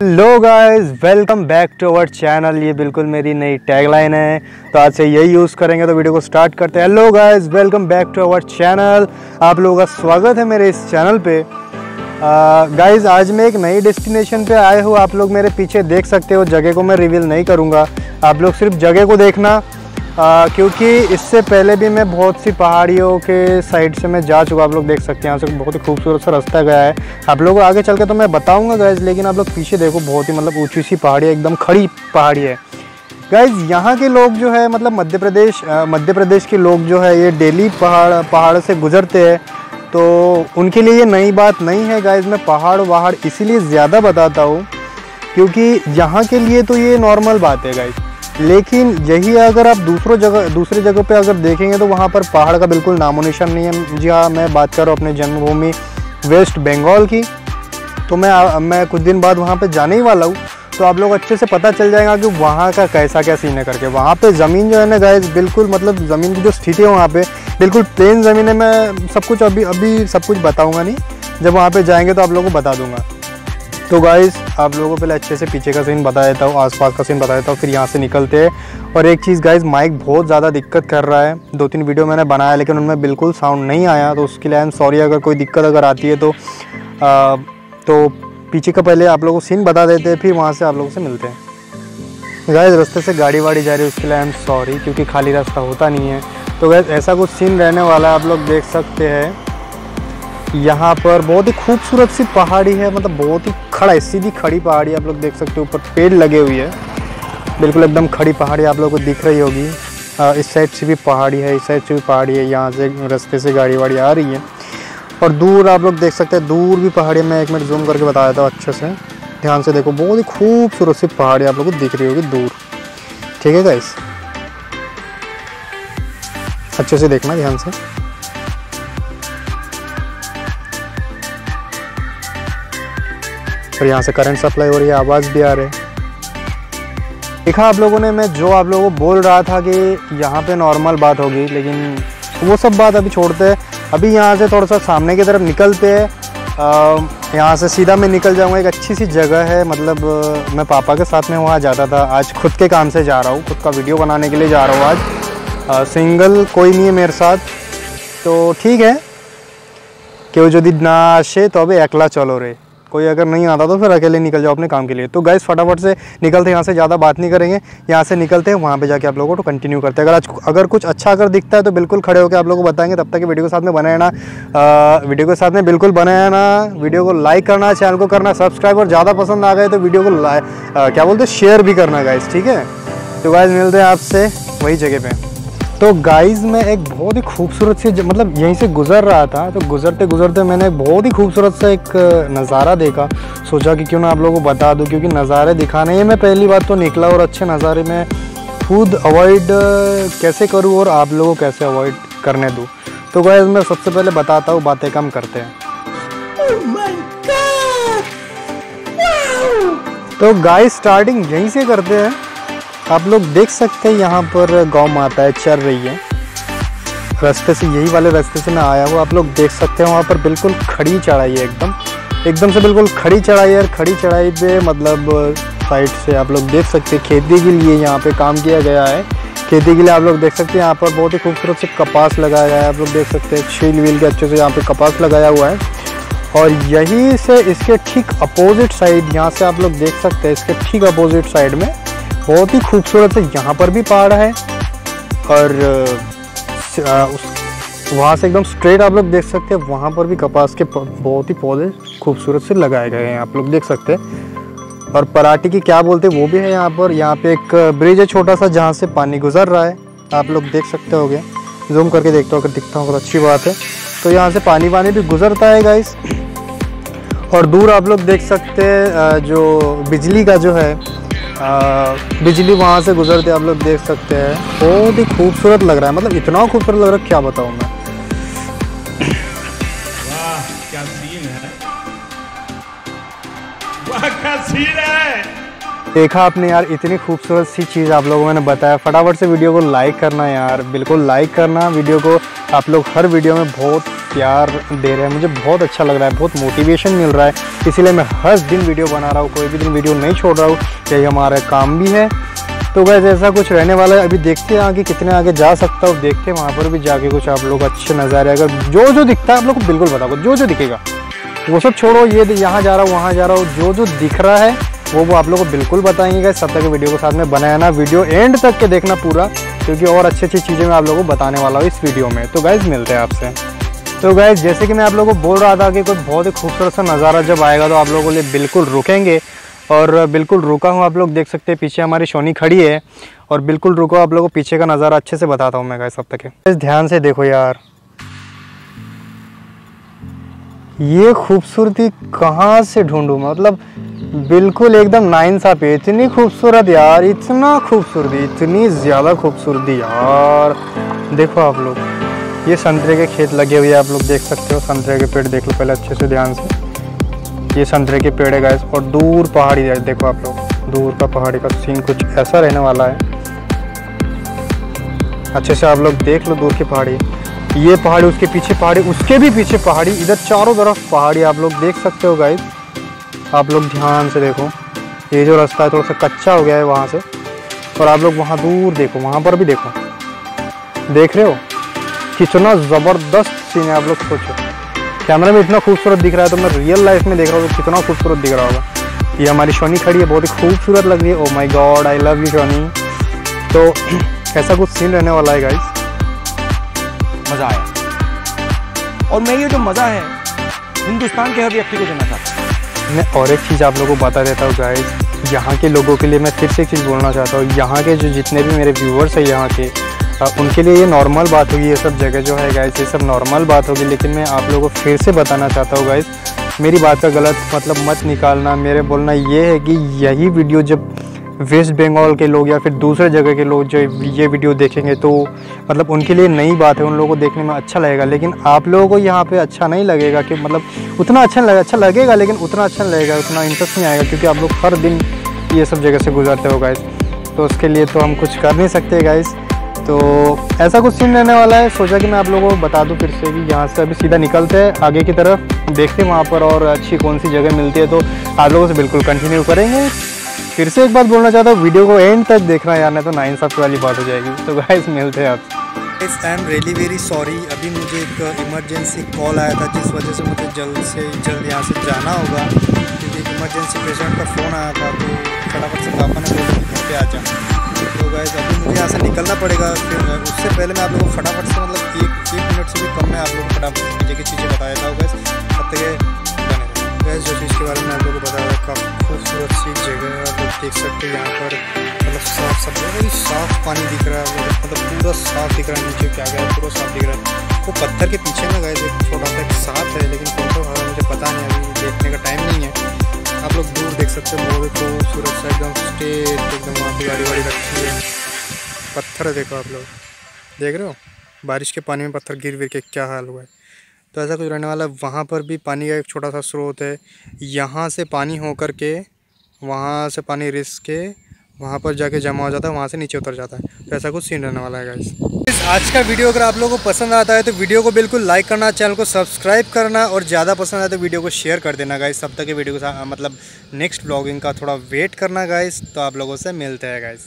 Hello guys welcome back to our channel ये बिल्कुल मेरी नई टैगलाइन है। तो आज से यही यूज़ करेंगे तो वीडियो को स्टार्ट करते हैं। Hello guys welcome back to our channel आप लोगों का स्वागत है मेरे इस चैनल पे। गाइस आज मैं एक नई डेस्टिनेशन पे आए हूँ। आप लोग मेरे पीछे देख सकते हो, जगह को मैं रिवील नहीं करूँगा। आप लोग सिर्फ़ जगह को देखना। क्योंकि इससे पहले भी मैं बहुत सी पहाड़ियों के साइड से मैं जा चुका, आप लोग देख सकते हैं, यहाँ से बहुत ही खूबसूरत सा रास्ता गया है। आप लोगों आगे चल के तो मैं बताऊँगा गैज लेकिन आप लोग पीछे देखो, बहुत ही मतलब ऊँची सी पहाड़ी है, एकदम खड़ी पहाड़ी है। गैज यहाँ के लोग जो है मतलब मध्य प्रदेश मध्य प्रदेश के लोग जो है, ये डेली पहाड़ पहाड़ से गुजरते हैं तो उनके लिए ये नई बात नहीं है गाइज़ मैं पहाड़ वहाड़ इसीलिए ज़्यादा बताता हूँ, क्योंकि यहाँ के लिए तो ये नॉर्मल बात है गाइज़ लेकिन यही अगर आप दूसरों जगह, दूसरी जगह पे अगर देखेंगे तो वहाँ पर पहाड़ का बिल्कुल नामो निशान नहीं है। जी हाँ मैं बात कर रहा हूँ अपने जन्मभूमि वेस्ट बंगाल की। तो मैं मैं कुछ दिन बाद वहाँ पे जाने ही वाला हूँ। तो आप लोग अच्छे से पता चल जाएगा कि वहाँ का कैसा क्या सीन है करके। वहाँ पे ज़मीन जो है ना गाइज़ बिल्कुल मतलब ज़मीन की जो स्थिति है वहाँ पे, बिल्कुल प्लेन ज़मीन है। मैं सब कुछ अभी अभी सब कुछ बताऊँगा नहीं। जब वहाँ पे जाएँगे तो आप लोगों को बता दूँगा। तो गाइस आप लोगों को पहले अच्छे से पीछे का सीन बता देता हूँ आसपास का सीन बता देता हूँ फिर यहाँ से निकलते हैं। और एक चीज़ गाइस माइक बहुत ज़्यादा दिक्कत कर रहा है। दो तीन वीडियो मैंने बनाया लेकिन उनमें बिल्कुल साउंड नहीं आया तो उसके लिए आई एम सॉरी अगर कोई दिक्कत अगर आती है तो आ, तो पीछे का पहले आप लोगों को सीन बता देते हैं फिर वहाँ से आप लोगों से मिलते हैं। गाइज़ रास्ते से गाड़ी वाड़ी जा रही है उसके लिए आई एम सॉरी क्योंकि खाली रास्ता होता नहीं है। तो गैस ऐसा कुछ सीन रहने वाला है आप लोग देख सकते हैं। यहाँ पर बहुत ही खूबसूरत सी पहाड़ी है मतलब बहुत ही खड़ा है, सीधी खड़ी पहाड़ी, आप लोग देख सकते हो, ऊपर पेड़ लगे हुए हैं। बिल्कुल एकदम खड़ी पहाड़ी आप लोगों को दिख रही होगी। इस साइड से भी पहाड़ी है, इस साइड से भी पहाड़ी है, यहाँ से रास्ते से गाड़ी वाड़ी आ रही है। और दूर आप लोग देख सकते हैं, दूर भी पहाड़ी मैं एक मिनट जूम करके बताया था अच्छे से। ध्यान से देखो, बहुत ही खूबसूरत सी पहाड़ी आप लोग को दिख रही होगी दूर। ठीक है गाइस अच्छे से देखना, ध्यान से। और यहाँ से करंट सप्लाई हो रही है आवाज़ भी आ रही है। देखा आप लोगों ने मैं जो आप लोगों को बोल रहा था कि यहाँ पे नॉर्मल बात होगी लेकिन वो सब बात अभी छोड़ते हैं। अभी यहाँ से थोड़ा सा सामने की तरफ़ निकलते हैं। यहाँ से सीधा मैं निकल जाऊँगा एक अच्छी सी जगह है मतलब मैं पापा के साथ में वहाँ जाता था। आज खुद के काम से जा रहा हूँ खुद का वीडियो बनाने के लिए जा रहा हूँ आज। आ, सिंगल कोई नहीं है मेरे साथ। तो ठीक है क्यों जो ना आशे तो अभी अकेला चलो रे। कोई अगर नहीं आता तो फिर अकेले निकल जाओ अपने काम के लिए। तो गैस फटाफट से निकलते यहाँ से ज़्यादा बात नहीं करेंगे। यहाँ से निकलते हैं, वहाँ पे जाके आप लोगों को कंटिन्यू करते हैं। अगर आज अगर कुछ अच्छा अगर दिखता है तो बिल्कुल खड़े होकर आप लोगों को बताएँगे। तब तक वीडियो के साथ में बनाए ना वीडियो के साथ में बिल्कुल बनाया ना वीडियो को लाइक करना चैनल को करना सब्सक्राइब और ज़्यादा पसंद आ गए तो वीडियो को क्या बोलते शेयर भी करना गाइस ठीक है? तो गाइज़ मिलते हैं आपसे वही जगह पर तो गाइस मैं एक बहुत ही खूबसूरत सी मतलब यहीं से गुज़र रहा था तो गुज़रते गुज़रते मैंने बहुत ही खूबसूरत सा एक नज़ारा देखा। सोचा कि क्यों ना आप लोगों को बता दूँ क्योंकि नज़ारे दिखाने ही मैं पहली बार तो निकला और अच्छे नज़ारे में खुद अवॉइड कैसे करूँ और आप लोगों को कैसे अवॉइड करने दूँ। तो गाइस मैं सबसे पहले बताता हूँ बातें कम करते हैं। Oh तो गाइस स्टार्टिंग यहीं से करते हैं। आप लोग देख सकते हैं यहाँ पर गौ माता है चल रही है। रास्ते से यही वाले रास्ते से मैं आया हूँ आप लोग देख सकते हैं वहाँ पर बिल्कुल खड़ी चढ़ाई है एकदम। एकदम से बिल्कुल खड़ी चढ़ाई है खड़ी चढ़ाई पे मतलब साइड से आप लोग देख सकते हैं, खेती के लिए यहाँ पे काम किया गया है। खेती के लिए आप लोग देख सकते हैं यहाँ पर बहुत ही खूबसूरत से कपास लगाया गया है, आप लोग देख सकते हैं, छील वील के अच्छे से यहाँ पे कपास लगाया हुआ है। और यहीं से इसके ठीक अपोजिट साइड, यहाँ से आप लोग देख सकते हैं इसके ठीक अपोजिट साइड में बहुत ही खूबसूरत है। यहाँ पर भी पहाड़ है और उस, वहाँ से एकदम स्ट्रेट आप लोग देख सकते हैं। वहाँ पर भी कपास के बहुत ही पौधे खूबसूरत से लगाए गए हैं, आप लोग देख सकते हैं। और पराठी की क्या बोलते हैं, वो भी है यहाँ पर। यहाँ पे एक ब्रिज है छोटा सा जहाँ से पानी गुजर रहा है। आप लोग देख सकते हो गए जूम करके देखते हो, अगर दिखता हो तो अच्छी बात है। तो यहाँ से पानी वानी भी गुजरता है गाइस और दूर आप लोग देख सकते हैं जो बिजली का जो है बिजली वहाँ से गुजरते आप लोग देख सकते हैं। बहुत ही खूबसूरत लग रहा है। मतलब इतना खूबसूरत लग रहा है क्या बताऊँ मैं? क्या सीन है। क्या सीन है। देखा आपने यार इतनी खूबसूरत सी चीज़ आप लोगों ने बताया। फटाफट से वीडियो को लाइक करना यार। बिल्कुल लाइक करना। वीडियो को आप लोग हर वीडियो में बहुत प्यार दे रहे हैं। मुझे बहुत अच्छा लग रहा है, बहुत मोटिवेशन मिल रहा है। इसीलिए मैं हर दिन वीडियो बना रहा हूँ, कोई भी दिन वीडियो नहीं छोड़ रहा हूँ। यही हमारा काम भी है। तो वैसे ऐसा कुछ रहने वाला है। अभी देखते हैं आगे कितने आगे जा सकता हूँ। देखते हैं वहाँ पर भी जाके कुछ आप लोग अच्छे नज़ारे, अगर जो जो दिखता है आप लोग को बिल्कुल बताओ, जो जो दिखेगा। वो सब छोड़ो, ये यहाँ जा रहा हूँ, वहाँ जा रहा हूँ। जो जो दिख रहा है, वो वो आप लोग को बिल्कुल बताएँगे सब तक वीडियो के साथ में बनाया ना वीडियो एंड तक के देखना पूरा। क्योंकि और अच्छी अच्छी चीज़ें मैं आप लोगों को बताने वाला हूँ इस वीडियो में। तो गैस मिलते हैं आपसे। तो गैस जैसे कि मैं आप लोगों को बोल रहा था कि कोई बहुत ही खूबसूरत सा नज़ारा जब आएगा तो आप लोगों के लिए बिल्कुल रुकेंगे। और बिल्कुल रुका हूँ, आप लोग देख सकते हैं, पीछे हमारी सोनी खड़ी है। और बिल्कुल रुको आप लोगों को पीछे का नज़ारा अच्छे से बताता हूँ मैं गैस अब तक ध्यान से देखो यार। ये खूबसूरती कहाँ से ढूंढूँ मतलब बिल्कुल एकदम नाइन सा पे इतनी खूबसूरत यार, इतना खूबसूरती, इतनी ज़्यादा खूबसूरती यार। देखो आप लोग। ये संतरे के खेत लगे हुए आप लोग देख सकते हो। संतरे के पेड़ देख लो पहले अच्छे से ध्यान से। ये संतरे के पेड़ है गाइस और दूर पहाड़ी है, देखो आप लोग। दूर का पहाड़ी का सीन कुछ ऐसा रहने वाला है। अच्छे से आप लोग देख लो दूर की पहाड़ी। ये पहाड़ी उसके पीछे पहाड़ी, उसके भी पीछे पहाड़ी, इधर चारों तरफ़ पहाड़ी आप लोग देख सकते हो गाइस आप लोग ध्यान से देखो। ये जो रास्ता है थोड़ा सा कच्चा हो गया है वहाँ से। और आप लोग वहाँ दूर देखो, वहाँ पर भी देखो। देख रहे हो? कितना ज़बरदस्त सीन है आप लोग सोचो। कैमरा में इतना खूबसूरत दिख रहा है तो मैं रियल लाइफ में देख रहा हूँ तो कितना खूबसूरत दिख रहा होगा। ये हमारी शोनी खड़ी है बहुत ही खूबसूरत लग रही है। ओ my god I love you Shoni तो ऐसा कुछ सीन रहने वाला है गाइस मज़ा आया। और मैं ये जो मज़ा है हिंदुस्तान के हर व्यक्ति को देना चाहता हूँ। मैं और एक चीज़ आप लोगों को बता देता हूँ गाइस यहाँ के लोगों के लिए मैं फिर से एक चीज़ बोलना चाहता हूँ। यहाँ के जो जितने भी मेरे व्यूवर्स हैं यहाँ के उनके लिए ये नॉर्मल बात होगी, ये सब जगह जो है गाइस ये सब नॉर्मल बात होगी, लेकिन मैं आप लोगों को फिर से बताना चाहता हूँ गाइस मेरी बात का गलत मतलब मत निकालना, मेरे बोलना ये है कि यही वीडियो जब वेस्ट बंगाल के लोग या फिर दूसरे जगह के लोग जो ये वीडियो देखेंगे तो मतलब उनके लिए नई बात है, उन लोगों को देखने में अच्छा लगेगा, लेकिन आप लोगों को यहाँ पे अच्छा नहीं लगेगा कि मतलब उतना अच्छा लगे अच्छा लगेगा, लेकिन उतना अच्छा नहीं लगेगा, उतना इंटरेस्ट नहीं आएगा, क्योंकि आप लोग हर दिन ये सब जगह से गुजरते हो गाइस तो उसके लिए तो हम कुछ कर नहीं सकते गाइस तो ऐसा कुछ सीन रहने वाला है। सोचा कि मैं आप लोगों को बता दूँ फिर से कि यहाँ से अभी सीधा निकलते हैं, आगे की तरफ़ देखते हैं वहाँ पर और अच्छी कौन सी जगह मिलती है। तो आप लोगों से बिल्कुल कंटिन्यू करेंगे। फिर से एक बात बोलना चाहता हूँ, वीडियो को एंड तक देखना यार, नहीं तो नाइन सब वाली बात हो जाएगी। तो गाइस मिलते हैं आप इस I am really very sorry अभी मुझे एक इमरजेंसी कॉल आया था, जिस वजह से मुझे जल्द से जल्द यहाँ से जाना होगा। क्योंकि इमरजेंसी पेशेंट का फ़ोन आया था तो फटाफट से पापा ने बोला घर पे आ जा तो गैस अभी मुझे यहाँ से निकलना पड़ेगा, फिर उससे पहले मैं आप लोगों को फटाफट से मतलब एक एक मिनट से भी कम मैं आप लोगों को फटाफट मुझे की चीज़ें बताया था गैस तब तक गैस जो चीज़ के बारे में आप लोगों को बताया काफ़ी खूबसूरत सी जगह है, आप लोग देख सकते हैं यहाँ पर। मतलब साफ़ सब जगह साफ़ पानी दिख रहा है मतलब पूरा साफ़ दिख रहा है, नीचे क्या गया पूरा साफ़ दिख रहा है। वो पत्थर के पीछे ना गए एक छोटा सा एक साफ़ है, लेकिन कौन सा मुझे पता नहीं, अभी देखने का टाइम नहीं है। आप लोग दूर देख सकते हो बहुत खूबसूरत सा एकदम स्टेट, एकदम वहाँ पर गाड़ी वाड़ी रखी है। पत्थर देखो आप लोग। देख रहे हो? बारिश के पानी में पत्थर गिर गिर के क्या हाल हुआ है? तो ऐसा कुछ रहने वाला है, वहाँ पर भी पानी का एक छोटा सा स्रोत है। यहाँ से पानी हो कर के, वहाँ से पानी रिस के, वहाँ पर जाके जमा हो जाता है, वहाँ से नीचे उतर जाता है। तो ऐसा कुछ सीन रहने वाला है गाइस आज का वीडियो अगर आप लोगों को पसंद आता है तो वीडियो को बिल्कुल लाइक करना, चैनल को सब्सक्राइब करना और ज़्यादा पसंद आए तो वीडियो को शेयर कर देना गाइस तब तक के वीडियो को मतलब नेक्स्ट ब्लॉगिंग का थोड़ा वेट करना गाइस तो आप लोगों से मिलते हैं गाइस